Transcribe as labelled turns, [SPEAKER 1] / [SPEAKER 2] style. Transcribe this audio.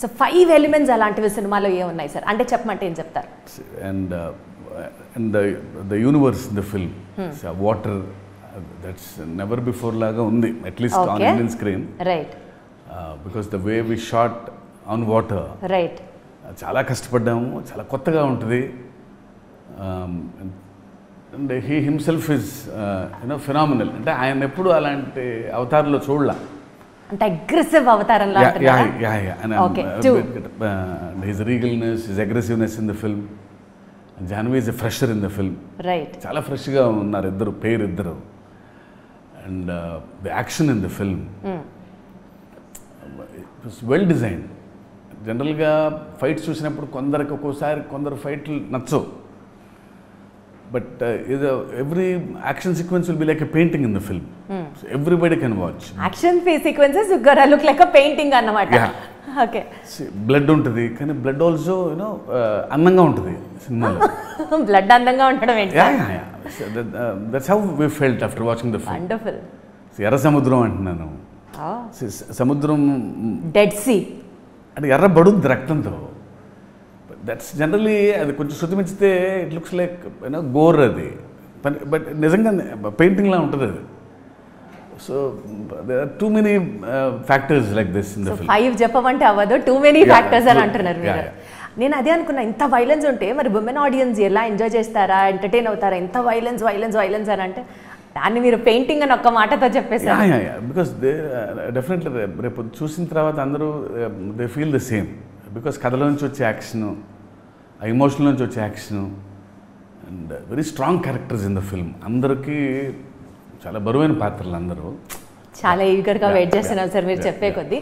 [SPEAKER 1] So five elements అలాంటివి సినిమాలో ఏమున్నాయి సార్? అంటే చెప్పమంటే ఏం చెప్తారు?
[SPEAKER 2] And and the universe the film water that's never before లాగా ఉంది. At least
[SPEAKER 1] on
[SPEAKER 2] Indian screen
[SPEAKER 1] right
[SPEAKER 2] because the way we shot on water
[SPEAKER 1] right
[SPEAKER 2] చాలా కష్టపడ్డాము. చాలా కొత్తగా ఉంటుంది. And he himself is you know phenomenal అంటే ఆయన ఎప్పుడు అలాంటి అవతారంలో చూడలే.
[SPEAKER 1] అంటే అగ్రెసివ్
[SPEAKER 2] అవతారం regalness is aggressiveness in the film Janhvi is a fresher in the film
[SPEAKER 1] right
[SPEAKER 2] చాలా ఫ్రెష్గా ఉన్నారు ఇద్దరు పేరు ఇద్దరు and the action in the film well design జనరల్గా ఫైట్స్ చూసినప్పుడు కొందరికి ఒక్కోసారి కొందరు ఫైట్లు నచ్చవు. But every action sequence will be like a painting in the film everybody can watch
[SPEAKER 1] action sequences look like painting అన్నమాట. ఓకే
[SPEAKER 2] బ్లడ్ ఉంటుంది కానీ బ్లడ్ ఆల్సో యూనో అందంగా ఉంటుంది సినిమాలో.
[SPEAKER 1] బ్లడ్ అందంగా ఉండడం ఏంటి?
[SPEAKER 2] That's how we felt after watching the film
[SPEAKER 1] wonderful
[SPEAKER 2] ఎర్ర సముద్రం అంటున్నాను. స- సముద్రం
[SPEAKER 1] డెడ్ సీ
[SPEAKER 2] అంటే ఎర్ర బడుద్ది రక్తంతో. దట్స్ జనరలీ అది కొంచెం శృతి మించితే it looks like you know gore అది. బట్ నిజంగా పెయింటింగ్లా ఉంటుంది అది. So there are too many factors like this in
[SPEAKER 1] five చెప్పమంటే అవ్వదు. టూ మెనీ ఫ్యాక్టర్స్ అని. అంటున్నారు మీరు. నేను అదే అనుకున్నా ఇంత వైలెన్స్ ఉంటే మరి ఉమెన్ ఆడియన్స్ ఎలా ఎంజాయ్ చేస్తారా ఎంటర్టైన్ అవుతారా ఇంత వైలెన్స్ వైలెన్స్ వైలెన్స్ అని అంటే దాన్ని మీరు పెయింటింగ్ అని ఒక్క మాటతో చెప్పేశారు.
[SPEAKER 2] బికాస్ దే డెఫినెట్లీ రేపు చూసిన తర్వాత అందరూ they feel the same because కథలో నుంచి వచ్చే యాక్షన్ ఆ ఎమోషన్ నుంచి వచ్చే action and very strong characters in the film అందరికీ చాలా బరువైన పాత్రలు అందరూ.
[SPEAKER 1] చాలా ఈగర్గా వెయిట్ చేస్తున్నాం
[SPEAKER 2] yeah,
[SPEAKER 1] సార్ మీరు చెప్పే కొద్దీ.